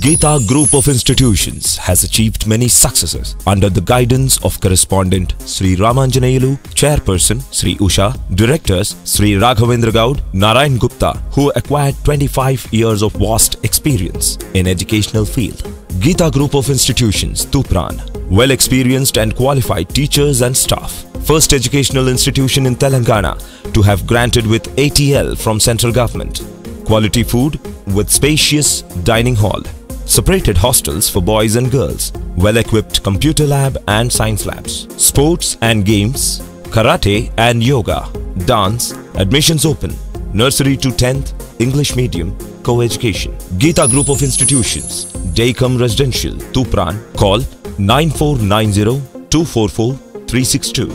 Gita Group of Institutions has achieved many successes under the guidance of correspondent Sri Ramanjanayalu, Chairperson Sri Usha, Directors Sri Raghavendra Gaud, Narayan Gupta, who acquired 25 years of vast experience in educational field. Gita Group of Institutions, Tupran, well experienced and qualified teachers and staff. First educational institution in Telangana to have granted with ATL from central government. Quality food with spacious dining hall. Separated hostels for boys and girls. Well equipped computer lab and science labs. Sports and games. Karate and yoga. Dance. Admissions open. Nursery to 10th. English medium. Co-education. Gita Group of Institutions. Daycom Residential. Tupran. Call 9490 244 362.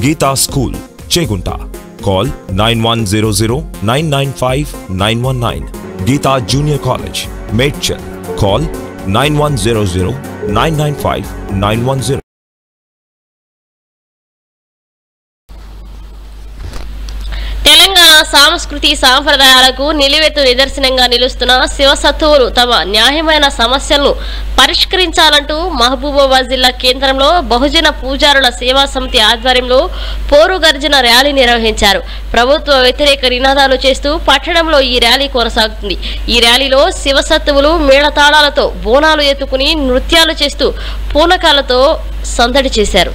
Gita School, Chegunta. Call 9100 995 919. Gita Junior College, Medchal. Call 9100 995 910. సాంస్కృతి సాంప్రదాయాలకు నిలువెత్తు నిదర్శనంగా నిలుస్తున్న శివసత్తువులు తమ న్యాయమైన సమస్యలను పరిష్కరించాలంటూ మహబూబాబాద్ జిల్లా కేంద్రంలో బహుజన పూజారుల సేవా సమితి ఆధ్వర్యంలో పోరుగర్జన ర్యాలీ నిర్వహించారు. ప్రభుత్వ వ్యతిరేక నినాదాలు చేస్తూ పట్టణంలో ఈ ర్యాలీ కొనసాగుతుంది. ఈ ర్యాలీలో శివసత్తువులు మేళతాళాలతో బోనాలు ఎత్తుకుని నృత్యాలు చేస్తూ పూనకాలతో సందడి చేశారు.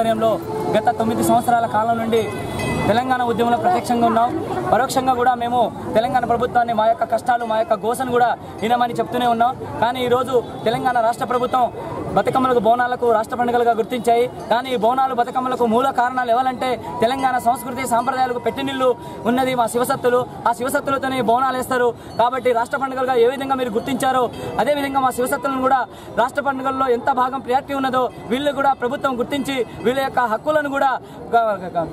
ఆధ్వర్యంలో గత తొమ్మిది సంవత్సరాల కాలం నుండి తెలంగాణ ఉద్యమంలో ప్రత్యక్షంగా ఉన్నాం. పరోక్షంగా కూడా మేము తెలంగాణ ప్రభుత్వాన్ని మా యొక్క కష్టాలు మా యొక్క గోసను కూడా వినమని చెప్తూనే ఉన్నాం. కానీ ఈరోజు తెలంగాణ రాష్ట్ర ప్రభుత్వం బతుకమ్మలకు బోనాలకు రాష్ట్ర పండుగలుగా గుర్తించాయి. కానీ ఈ బోనాలు బతుకమ్మలకు మూల కారణాలు ఎవరంటే తెలంగాణ సంస్కృతి సాంప్రదాయాలకు పెట్టినిల్లు ఉన్నది మా శివసత్తులు. ఆ శివసత్తులతోనే బోనాలు వేస్తారు. కాబట్టి రాష్ట్ర పండుగలుగా ఏ విధంగా మీరు గుర్తించారో అదే విధంగా మా శివసత్తులను కూడా రాష్ట్ర పండుగల్లో ఎంత భాగం ప్రియారిటీ ఉన్నదో వీళ్ళు కూడా ప్రభుత్వం గుర్తించి వీళ్ళ యొక్క హక్కులను కూడా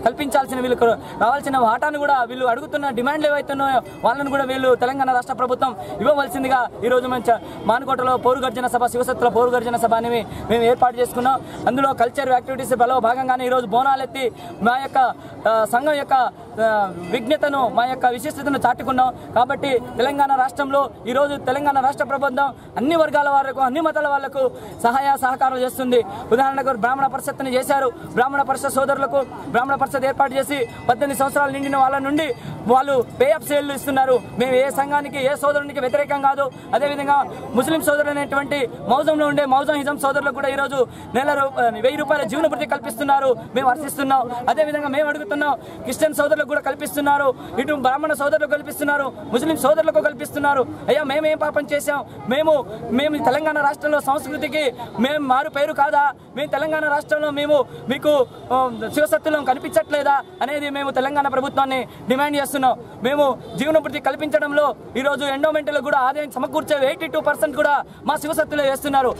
కల్పించాల్సిన వీళ్ళకు రావాల్సిన వాటాను కూడా వీళ్ళు అడుగుతున్న డిమాండ్లు ఏవైతున్నాయో వాళ్ళను కూడా వీళ్ళు తెలంగాణ రాష్ట్ర ప్రభుత్వం ఇవ్వవలసిందిగా ఈ రోజు మానుకోటలో పౌరు గర్జన సభ శివసత్తుల పౌరు గర్జన సభ అనేవి మేము ఏర్పాటు చేసుకున్నాం. అందులో కల్చర్ యాక్టివిటీస్ బలో భాగంగానే ఈరోజు బోనాలు ఎత్తి మా యొక్క సంఘం యొక్క విఘ్నతను మా యొక్క విశిష్టతను చాటుకున్నాం. కాబట్టి తెలంగాణ రాష్ట్రంలో ఈరోజు తెలంగాణ రాష్ట్ర ప్రభుత్వం అన్ని వర్గాల వాళ్ళకు అన్ని మతాల వాళ్ళకు సహాయ సహకారం చేస్తుంది. ఉదాహరణకు బ్రాహ్మణ పరిషత్తుని చేశారు బ్రాహ్మణ పరిషత్ సోదరులకు బ్రాహ్మణ పరిషత్ ఏర్పాటు చేసి పద్దెనిమిది సంవత్సరాలు నిండిన వాళ్ళ నుండి వాళ్ళు పే అప్ సేల్లు ఇస్తున్నారు. మేము ఏ సంఘానికి ఏ సోదరునికి వ్యతిరేకం కాదు. అదేవిధంగా ముస్లిం సోదరులు అనేటువంటి మౌజంలో ఉండే మౌజం హిజం సోదరులకు కూడా ఈరోజు నెల రూ- వెయ్యి రూపాయల జీవన భృతి కల్పిస్తున్నారు. మేము హర్షిస్తున్నాం. అదేవిధంగా మేము అడుగుతున్నాం క్రిస్టియన్ సోదరులకు కూడా కల్పిస్తున్నారు. ఇటు బ్రాహ్మణ సోదరులకు కల్పిస్తున్నారు. ముస్లిం సోదరులకు కల్పిస్తున్నారు. అయ్యా మేము ఏం పాపం చేశాం? మేము మేము తెలంగాణ రాష్ట్రంలో సంస్కృతికి మేము మారు పేరు కాదా? మేము తెలంగాణ రాష్ట్రంలో మేము మీకు శివసత్తులం కనిపించట్లేదా అనేది మేము తెలంగాణ ప్రభుత్వాన్ని డిమాండ్ చేస్తున్నాం. మేము జీవనభృతి కల్పించడంలో ఈరోజు ఎండోమెంట్లో కూడా ఆదాయం సమకూర్చే ఎయిటీ టూ పర్సెంట్ కూడా మా శివసత్తులో వేస్తున్నారు.